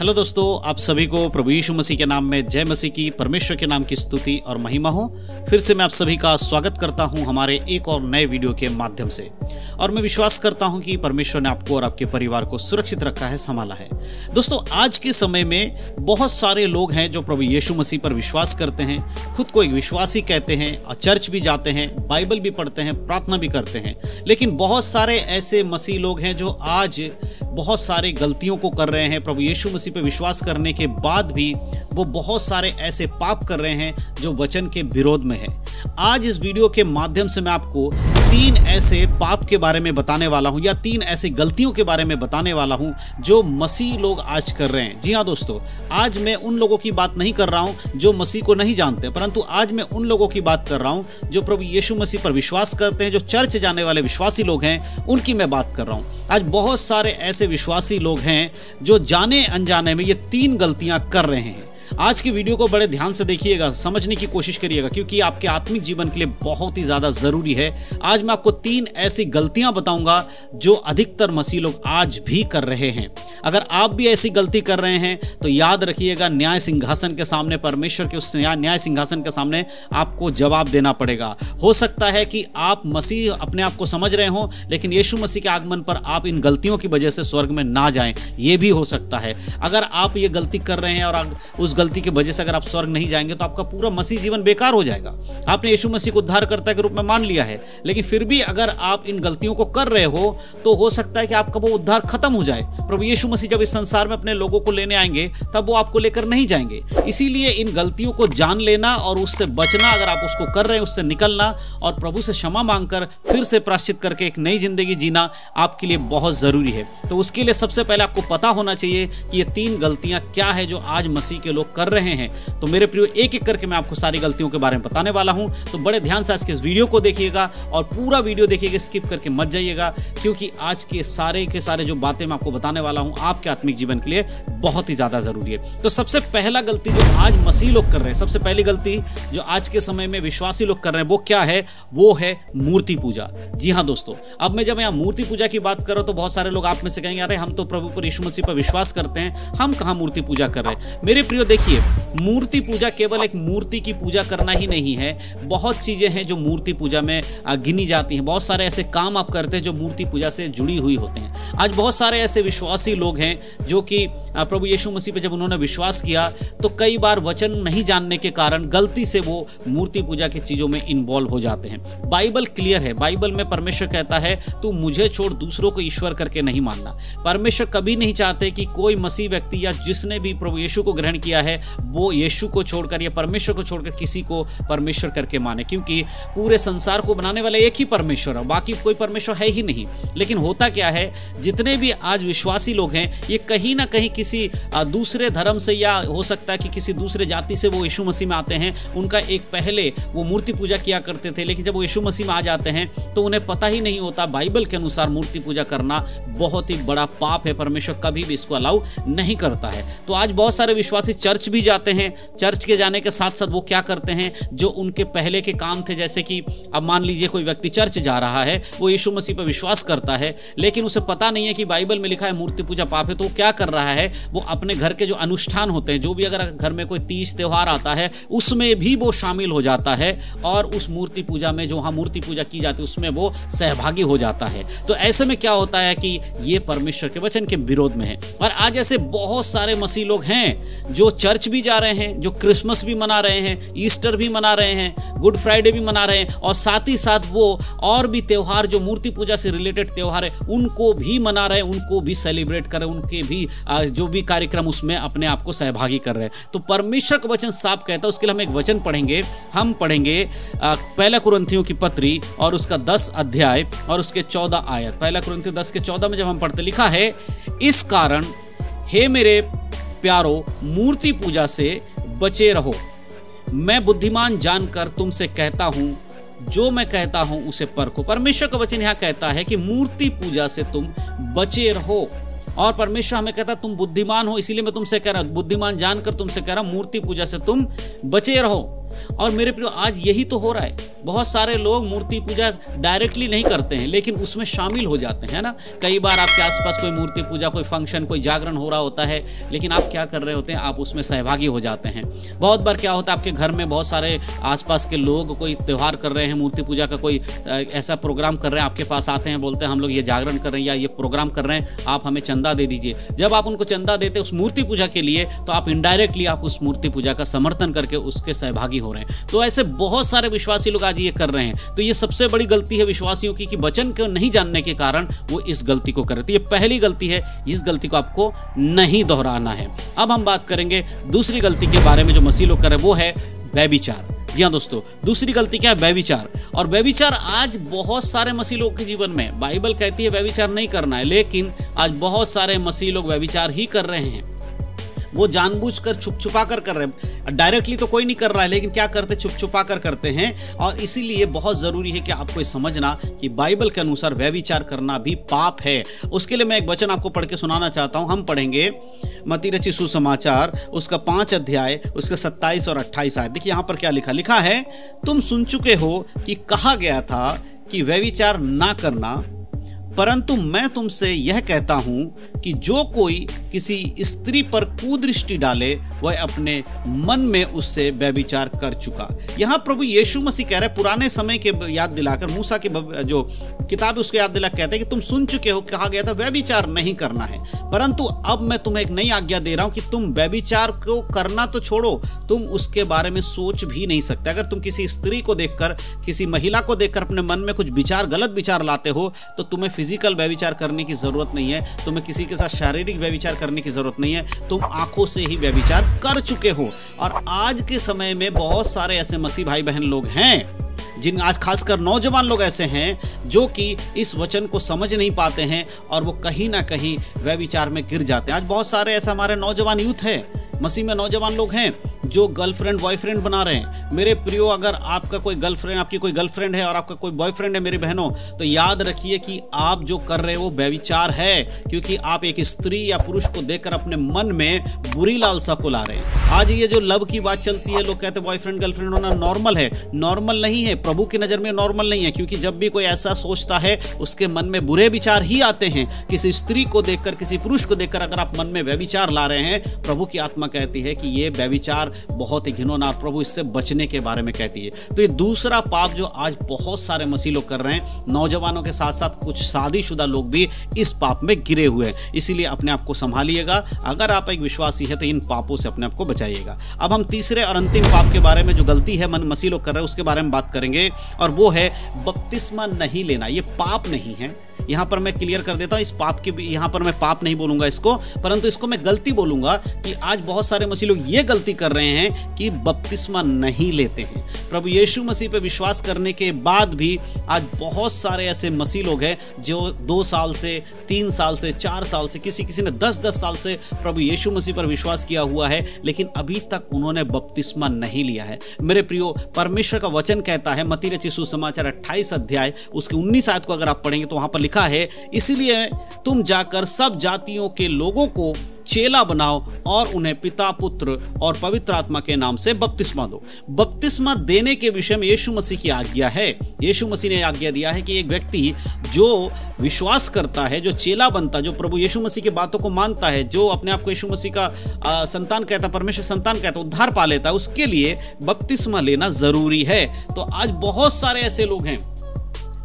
Hello दोस्तों, आप सभी को प्रभु यीशु मसीह के नाम में जय मसीह की, परमेश्वर के नाम की स्तुति और महिमा हो। फिर से मैं आप सभी का स्वागत करता हूँ हमारे एक और नए वीडियो के माध्यम से। और मैं विश्वास करता हूँ कि परमेश्वर ने आपको और आपके परिवार को सुरक्षित रखा है, संभाला है। दोस्तों, आज के समय में बहुत सारे लोग हैं जो प्रभु यीशु मसीह पर विश्वास करते हैं, खुद को एक विश्वासी कहते हैं, और चर्च भी जाते हैं, बाइबल भी पढ़ते हैं, प्रार्थना भी करते हैं। लेकिन बहुत सारे ऐसे मसीह लोग हैं जो आज बहुत सारे गलतियों को कर रहे हैं। प्रभु यीशु मसीह पर विश्वास करने के बाद भी वो बहुत सारे ऐसे पाप कर रहे हैं जो वचन के विरोध में है। आज इस वीडियो के माध्यम से मैं आपको तीन ऐसे पाप के बारे में बताने वाला हूँ या तीन ऐसी गलतियों के बारे में बताने वाला हूँ जो मसीह लोग आज कर रहे हैं। जी हाँ दोस्तों, आज मैं उन लोगों की बात नहीं कर रहा हूँ जो मसीह को नहीं जानते, परंतु आज मैं उन लोगों की बात कर रहा हूँ जो प्रभु यीशु मसीह पर विश्वास करते हैं, जो चर्च जाने वाले विश्वासी लोग हैं, उनकी मैं बात कर रहा हूँ। आज बहुत सारे ऐसे विश्वासी लोग हैं जो जाने अनजाने में ये तीन गलतियाँ कर रहे हैं। आज की वीडियो को बड़े ध्यान से देखिएगा, समझने की कोशिश करिएगा, क्योंकि आपके आत्मिक जीवन के लिए बहुत ही ज़्यादा ज़रूरी है। आज मैं आपको तीन ऐसी गलतियाँ बताऊँगा जो अधिकतर मसीह लोग आज भी कर रहे हैं। अगर आप भी ऐसी गलती कर रहे हैं तो याद रखिएगा, न्याय सिंहासन के सामने, परमेश्वर के उस न्याय सिंहासन के सामने आपको जवाब देना पड़ेगा। हो सकता है कि आप मसीह अपने आप को समझ रहे हो, लेकिन यीशु मसीह के आगमन पर आप इन गलतियों की वजह से स्वर्ग में ना जाएँ, ये भी हो सकता है। अगर आप ये गलती कर रहे हैं और उस गलती की वजह से अगर आप स्वर्ग नहीं जाएँगे तो आपका पूरा मसीह जीवन बेकार हो जाएगा। आपने यीशु मसीह को उद्धारकर्ता के रूप में मान लिया है, लेकिन फिर भी अगर आप इन गलतियों को कर रहे हो तो हो सकता है कि आपका वो उद्धार खत्म हो जाए। प्रभु यीशु मसीह जब इस संसार में अपने लोगों को लेने आएँगे, तब वो आपको लेकर नहीं जाएँगे। इसीलिए इन गलतियों को जान लेना और उससे बचना, अगर आप उसको कर रहे हैं, उससे निकलना और प्रभु से क्षमा मांगकर फिर से प्राश्चित करके एक नई ज़िंदगी जीना आपके लिए बहुत ज़रूरी है। तो उसके लिए सबसे पहले आपको पता होना चाहिए कि ये तीन गलतियाँ क्या है जो आज मसीह के लोग कर रहे हैं। तो मेरे प्रियो, एक एक करके मैं आपको सारी गलतियों के बारे में बताने वाला हूँ। तो बड़े ध्यान से आज के इस वीडियो को देखिएगा और पूरा वीडियो देखिएगा, स्किप करके मत जाइएगा, क्योंकि आज के सारे के सारे जो बातें मैं आपको बताने वाला हूँ आपके आत्मिक जीवन के लिए बहुत ही ज़्यादा ज़रूरी है। तो सबसे पहला गलती जो आज मसीह लोग कर रहे हैं, सबसे पहली गलती जो आज के समय में विश्वासी लोग कर रहे हैं, वो क्या है? वो है मूर्ति पूजा। जी हाँ दोस्तों, अब मैं जब यहाँ मूर्ति पूजा की बात करो तो बहुत सारे लोग आप में से कहेंगे, अरे, हम तो प्रभु पर यीशु मसीह पर विश्वास करते हैं, हम कहाँ मूर्ति पूजा कर रहे हैं? मेरे प्रियो, देखिए मूर्ति पूजा केवल एक मूर्ति की पूजा करना ही नहीं है। बहुत चीज़ें हैं जो मूर्ति पूजा में गिनी जाती हैं। बहुत सारे ऐसे काम आप करते हैं जो मूर्ति पूजा से जुड़ी हुई होते हैं। आज बहुत सारे ऐसे विश्वासी लोग हैं जो कि प्रभु यीशु मसीह पर जब उन्होंने विश्वास किया तो कई बार वचन नहीं जानने के कारण गलती से वो मूर्ति पूजा की चीज़ों में इन्वॉल्व हो जाते हैं। बाइबल क्लियर है। बाइबल में परमेश्वर कहता है, तू मुझे छोड़, दूसरों को ईश्वर करके नहीं मानना। परमेश्वर कभी नहीं चाहते कि कोई मसीह व्यक्ति या जिसने भी प्रभु यीशु को ग्रहण किया है, वो यीशु को छोड़कर या परमेश्वर को छोड़कर किसी को परमेश्वर करके माने, क्योंकि पूरे संसार को बनाने वाला एक ही परमेश्वर है, बाकी कोई परमेश्वर है ही नहीं। लेकिन होता क्या है, जितने भी आज विश्वासी लोग हैं, ये कहीं ना कहीं किसी दूसरे धर्म से या हो सकता है कि किसी दूसरे जाति से वो यीशु मसीह में आते हैं, उनका एक पहले वो मूर्ति पूजा किया करते थे, लेकिन जब वो यीशु मसीह में आ जाते हैं तो उन्हें पता ही नहीं होता, बाइबल के अनुसार मूर्ति पूजा करना बहुत ही बड़ा पाप है, परमेश्वर कभी भी इसको अलाउ नहीं करता है। तो आज बहुत सारे विश्वासी चर्च भी जाते हैं, चर्च के जाने के साथ साथ वो क्या करते हैं, जो उनके पहले के काम थे, जैसे कि अब मान लीजिए कोई व्यक्ति चर्च जा रहा है, वो यीशु मसीह पर विश्वास करता है, लेकिन उसे पता नहीं है कि बाइबल में लिखा है मूर्ति पूजा पाप है तो वो क्या कर रहा है, वो अपने घर के जो अनुष्ठान होते हैं, जो भी अगर घर में कोई तीज त्यौहार आता है, उसमें भी वो शामिल हो जाता है, और उस मूर्ति पूजा में जो वहाँ मूर्ति पूजा की जाती है, उसमें वो सहभागी हो जाता है। तो ऐसे में क्या होता है कि ये परमेश्वर के वचन के विरोध में है, और आज ऐसे बहुत सारे मसीह लोग हैं जो चर्च भी जा रहे हैं, जो क्रिसमस भी मना रहे हैं, ईस्टर भी मना रहे हैं, गुड फ्राइडे भी मना रहे हैं, और साथ ही साथ वो और भी त्यौहार, जो मूर्ति पूजा से रिलेटेड त्यौहार है, उनको भी मना रहे हैं, उनको भी सेलिब्रेट कर रहे हैं, उनके भी जो भी कार्यक्रम उसमें अपने आप को सहभागी कर रहे हैं। तो परमेश्वर का वचन साफ़ कहता है, उसके लिए हम एक वचन पढ़ेंगे, हम पढ़ेंगे पहला कुरंथियों की पत्री और उसका दस अध्याय और उसके चौदह आयत। पहला कुरंथियों दस के चौदह में जब हम पढ़ते लिखा है, इस कारण हे मेरे प्यारो, मूर्ति पूजा से बचे रहो। मैं बुद्धिमान जानकर तुमसे कहता हूँ, जो मैं कहता हूँ उसे परखो। परमेश्वर का वचन यहाँ कहता है कि मूर्ति पूजा से तुम बचे रहो। और परमेश्वर हमें कहता तुम बुद्धिमान हो, इसीलिए मैं तुमसे कह रहा हूँ, बुद्धिमान जानकर तुमसे कह रहा हूँ, मूर्ति पूजा से तुम बचे रहो। और मेरे प्रियो, आज यही तो हो रहा है। बहुत सारे लोग मूर्ति पूजा डायरेक्टली नहीं करते हैं, लेकिन उसमें शामिल हो जाते हैं ना? कई बार आपके आसपास कोई मूर्ति पूजा, कोई फ़ंक्शन कोई जागरण हो रहा होता है, लेकिन आप क्या कर रहे होते हैं, आप उसमें सहभागी हो जाते हैं। बहुत बार क्या होता है, आपके घर में बहुत सारे आसपास के लोग कोई त्यौहार कर रहे हैं, मूर्ति पूजा का कोई ऐसा प्रोग्राम कर रहे हैं, आपके पास आते हैं, बोलते हैं, हम लोग ये जागरण कर रहे हैं या ये प्रोग्राम कर रहे हैं, आप हमें चंदा दे दीजिए। जब आप उनको चंदा देते उस मूर्ति पूजा के लिए तो आप इनडायरेक्टली आप उस मूर्ति पूजा का समर्थन करके उसके सहभागी हो रहे हैं। तो ऐसे बहुत सारे विश्वासी लोग आज ये कर रहे हैं। तो ये सबसे बड़ी गलती है विश्वासियों की कि वचन को नहीं जानने के कारण वो इस गलती को कर तो ये पहली गलती है, इस गलती को आपको नहीं दोहराना है। अब हम बात करेंगे दूसरी गलती के बारे में जो मसीह लोग कर वो है व्यभिचार। जी हाँ दोस्तों, दूसरी गलती क्या है? व्यविचार और व्यविचार आज बहुत सारे मसीह लोग के जीवन में, बाइबल कहती है व्यविचार नहीं करना है, लेकिन आज बहुत सारे मसीह लोग व्यविचार ही कर रहे हैं। वो जानबूझकर छुप छुपा कर कर रहे हैं। डायरेक्टली तो कोई नहीं कर रहा है, लेकिन क्या करते छुप छुपा कर करते हैं। और इसीलिए बहुत ज़रूरी है कि आपको समझना कि बाइबल के अनुसार व्यविचार करना भी पाप है। उसके लिए मैं एक वचन आपको पढ़ के सुनाना चाहता हूँ। हम पढ़ेंगे मती रची सुसमाचार, उसका पाँच अध्याय, उसके सत्ताईस और अट्ठाईस आय। देखिए, यहाँ पर क्या लिखा? लिखा है, तुम सुन चुके हो कि कहा गया था कि व्यविचार ना करना, परंतु मैं तुमसे यह कहता हूँ कि जो कोई किसी स्त्री पर कुदृष्टि डाले, वह अपने मन में उससे व्यभिचार कर चुका। यहाँ प्रभु यीशु मसीह कह रहे पुराने समय के याद दिलाकर, मूसा के जो किताब उसको याद दिला कहते हैं कि तुम सुन चुके हो, कहा गया था, व्यभिचार नहीं करना है। परंतु अब मैं तुम्हें एक नई आज्ञा दे रहा हूँ कि तुम व्यभिचार को करना तो छोड़ो, तुम उसके बारे में सोच भी नहीं सकते। अगर तुम किसी स्त्री को देखकर, किसी महिला को देखकर अपने मन में कुछ विचार, गलत विचार लाते हो तो तुम्हें फ़िज़िकल व्यविचार करने की ज़रूरत नहीं है, तुम्हें किसी के साथ शारीरिक व्यविचार करने की ज़रूरत नहीं है, तुम आँखों से ही व्यभिचार कर चुके हो। और आज के समय में बहुत सारे ऐसे मसीह भाई बहन लोग हैं, जिन आज खासकर नौजवान लोग ऐसे हैं, जो कि इस वचन को समझ नहीं पाते हैं और वो कहीं ना कहीं व्यविचार में गिर जाते हैं। आज बहुत सारे ऐसे हमारे नौजवान यूथ हैं, मसीह में नौजवान लोग हैं जो गर्लफ्रेंड बॉयफ्रेंड बना रहे हैं। मेरे प्रियो, अगर आपका कोई गर्लफ्रेंड, आपकी कोई गर्लफ्रेंड है और आपका कोई बॉयफ्रेंड है मेरी बहनों तो याद रखिए कि आप जो कर रहे हो वो व्यविचार है, क्योंकि आप एक स्त्री या पुरुष को देखकर अपने मन में बुरी लालसा को ला रहे हैं। आज ये जो लव की बात चलती है, लोग कहते हैं बॉयफ्रेंड गर्लफ्रेंड होना नॉर्मल है। नॉर्मल नहीं है, प्रभु की नज़र में नॉर्मल नहीं है, क्योंकि जब भी कोई ऐसा सोचता है, उसके मन में बुरे विचार ही आते हैं। किसी स्त्री को देखकर, किसी पुरुष को देखकर अगर आप मन में व्यविचार ला रहे हैं, प्रभु की आत्मा कहती है कि ये व्यविचार बहुत ही घिनौना प्रभु इससे बचने के बारे में कहती है। तो ये दूसरा पाप जो आज बहुत सारे मसीह लोग कर रहे हैं, नौजवानों के साथ साथ कुछ शादीशुदा लोग भी इस पाप में गिरे हुए हैं। इसीलिए अपने आप को संभालिएगा। अगर आप एक विश्वासी है तो इन पापों से अपने आप को बचाइएगा। अब हम तीसरे और अंतिम पाप के बारे में जो गलती है, मन मसीह लोग कर रहे हैं, उसके बारे में बात करेंगे। और वो है, बपतिस्मा नहीं लेना। ये पाप नहीं है। यहाँ पर मैं क्लियर कर देता हूँ, इस पाप के यहाँ पर मैं पाप नहीं बोलूँगा इसको, परंतु इसको मैं गलती बोलूँगा कि आज बहुत सारे मसीह लोग ये गलती कर रहे हैं कि बपतिस्मा नहीं लेते हैं। प्रभु यीशु मसीह पर विश्वास करने के बाद भी आज बहुत सारे ऐसे मसीह लोग हैं जो दो साल से, तीन साल से, चार साल से, किसी किसी ने दस दस साल से प्रभु यीशु मसीह पर विश्वास किया हुआ है, लेकिन अभी तक उन्होंने बपतिस्मा नहीं लिया है। मेरे प्रियो, परमेश्वर का वचन कहता है मती रची सुसमाचार अट्ठाईस अध्याय, उसके उन्नीस आयत को अगर आप पढ़ेंगे तो वहाँ पर लिखा है इसलिए तुम जाकर सब जातियों के लोगों को चेला बनाओ और उन्हें पिता पुत्र और पवित्र आत्मा के नाम से बपतिस्मा दो। बपतिस्मा देने के विषय में यीशु मसीह की आज्ञा है। यीशु मसीह ने आज्ञा दिया है कि एक व्यक्ति जो विश्वास करता है जो चेला बनता जो प्रभु यीशु मसीह की बातों को मानता है जो अपने आप को यीशु मसीह का आ, संतान कहता परमेश्वर संतान कहता उद्धार पा लेता है उसके लिए बपतिस्मा लेना ज़रूरी है। तो आज बहुत सारे ऐसे लोग हैं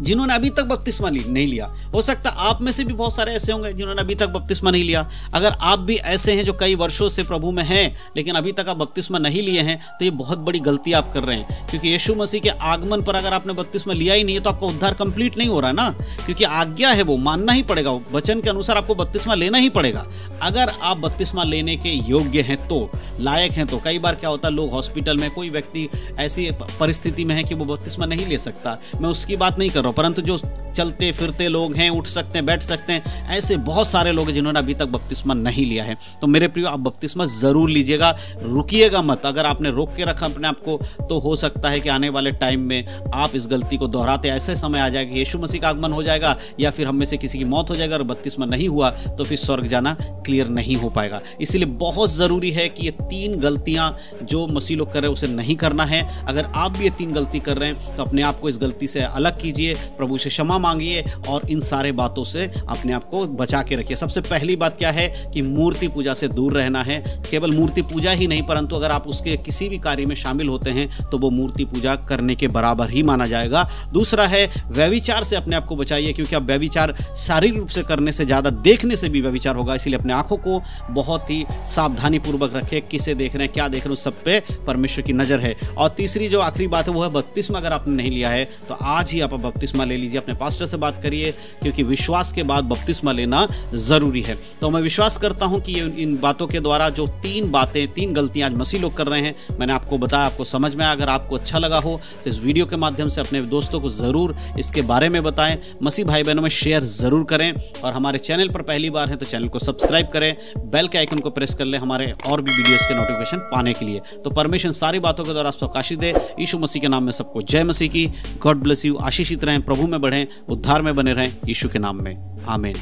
जिन्होंने अभी तक बपतिस्मा नहीं लिया। हो सकता आप में से भी बहुत सारे ऐसे होंगे जिन्होंने अभी तक बपतिस्मा नहीं लिया। अगर आप भी ऐसे हैं जो कई वर्षों से प्रभु में हैं, लेकिन अभी तक आप बपतिस्मा नहीं लिए हैं तो ये बहुत बड़ी गलती आप कर रहे हैं। क्योंकि यीशु मसीह के आगमन पर अगर आपने बपतिस्मा लिया ही नहीं है तो आपका उद्धार कंप्लीट नहीं हो रहा ना। क्योंकि आज्ञा है वो, मानना ही पड़ेगा। वचन के अनुसार आपको बत्तीसवा लेना ही पड़ेगा। अगर आप बत्तीसवा लेने के योग्य हैं तो लायक हैं तो। कई बार क्या होता है, लोग हॉस्पिटल में कोई व्यक्ति ऐसी परिस्थिति में है कि वो बत्तीसवा नहीं ले सकता। मैं उसकी बात नहीं कर रहा परंतु जो चलते फिरते लोग हैं, उठ सकते हैं, बैठ सकते हैं। ऐसे बहुत सारे लोग हैं जिन्होंने अभी तक बपतिस्मा नहीं लिया है। तो मेरे प्रियो, आप बपतिस्मा ज़रूर लीजिएगा, रुकिएगा मत। अगर आपने रोक के रखा अपने आप को तो हो सकता है कि आने वाले टाइम में आप इस गलती को दोहराते। ऐसे समय आ जाएगा यीशु मसीह का आगमन हो जाएगा, या फिर हम में से किसी की मौत हो जाएगा और बत्तीसवा नहीं हुआ तो फिर स्वर्ग जाना क्लियर नहीं हो पाएगा। इसलिए बहुत ज़रूरी है कि ये तीन गलतियाँ जो मसीह लोग कर रहे हैं, उसे नहीं करना है। अगर आप भी ये तीन गलती कर रहे हैं तो अपने आप को इस गलती से अलग कीजिए। प्रभु से क्षमा मांगिए और इन सारे बातों से अपने आप को बचा के रखिए। सबसे पहली बात क्या है कि मूर्ति पूजा से दूर रहना है। केवल मूर्ति पूजा ही नहीं, परंतु अगर आप उसके किसी भी कार्य में शामिल होते हैं तो वो मूर्ति पूजा करने के बराबर ही माना जाएगा। दूसरा है, व्यविचार से अपने आप को बचाइए, क्योंकि आप व्यविचार शारीरिक रूप से करने से ज़्यादा देखने से भी व्यविचार होगा, इसलिए अपने आँखों को बहुत ही सावधानीपूर्वक रखें किसे देख रहे हैं, क्या देख रहे हैं सब पे परमेश्वर की नज़र है। और तीसरी जो आखिरी बात है, वो है बत्तीसवा अगर आपने नहीं लिया है तो आज ही आप बपतिस्मा ले लीजिए, अपने पास्टर से बात करिए, क्योंकि विश्वास के बाद बपतिस्मा लेना ज़रूरी है। तो मैं विश्वास करता हूँ कि इन बातों के द्वारा जो तीन बातें, तीन गलतियाँ आज मसीह लोग कर रहे हैं, मैंने आपको बताया, आपको समझ में आया। अगर आपको अच्छा लगा हो तो इस वीडियो के माध्यम से अपने दोस्तों को ज़रूर इसके बारे में बताएँ। मसीह भाई बहनों में शेयर ज़रूर करें, और हमारे चैनल पर पहली बार है तो चैनल को सब्सक्राइब करें। बेल के आइकन को प्रेस कर लें हमारे और भी वीडियोज़ के नोटिफिकेशन पाने के लिए। तो परमिशन सारी बातों के द्वारा प्रकाशित दे। यीशु मसीह के नाम में सबको जय मसीह की। गॉड ब्लेस यू आशीषित रहें प्रभु में बढ़ें। उद्धार में बने रहें। यीशु के नाम में। आमीन।